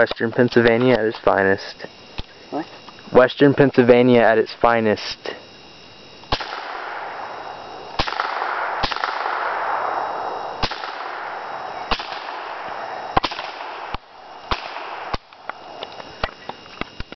Western Pennsylvania at its finest. What? Western Pennsylvania at its finest.